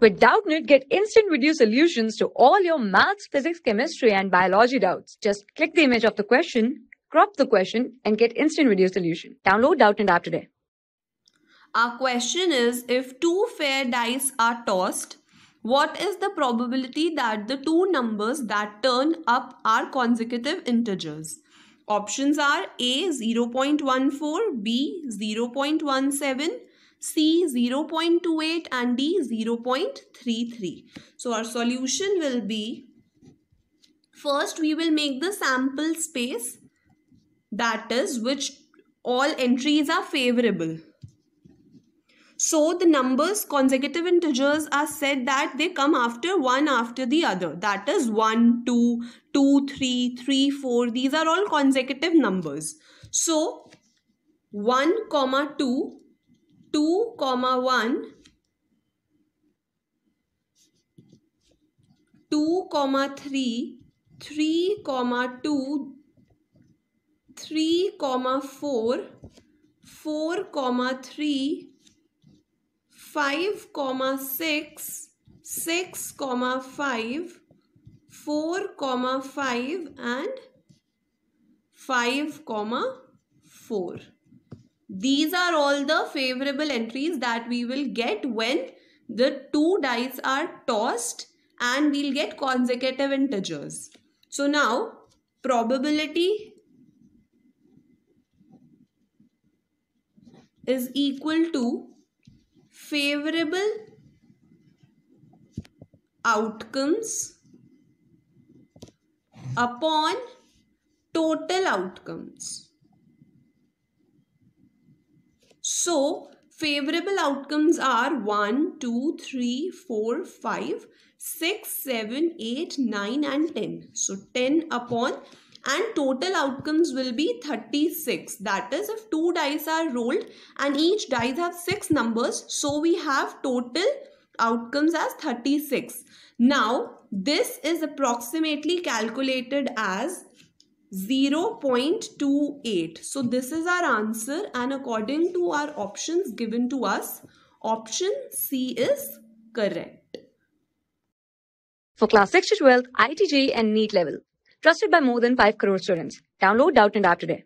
With Doubtnut, get instant video solutions to all your maths, physics, chemistry, and biology doubts. Just click the image of the question, crop the question, and get instant video solution. Download Doubtnut app today. Our question is if two fair dice are tossed, what is the probability that the two numbers that turn up are consecutive integers? Options are A 0.14, B 0.17, C 0.28 and D 0.33. So our solution will be first we will make the sample space that is which all entries are favorable. So the numbers consecutive integers are said that they come after one after the other. That is 1, 2, 2, 3, 3, 4. These are all consecutive numbers. So 1 comma 2 2 comma 1 2 comma 3 3 comma 2 3 comma 4 4 comma 3 5 comma 6 6 comma 5 4 comma 5 and 5 comma 4 these are all the favorable entries that we will get when the two dice are tossed and we'll get consecutive integers. So now probability is equal to favorable outcomes upon total outcomes. So, favorable outcomes are 1, 2, 3, 4, 5, 6, 7, 8, 9 and 10. So, 10 upon and total outcomes will be 36. That is if two dice are rolled and each dice have 6 numbers. So, we have total outcomes as 36. Now, this is approximately calculated as 0.28. So this is our answer and according to our options given to us, option C is correct. For class 6 to 12, IIT JEE and NEET level. Trusted by more than 5 crore students. Download Doubtnut App today.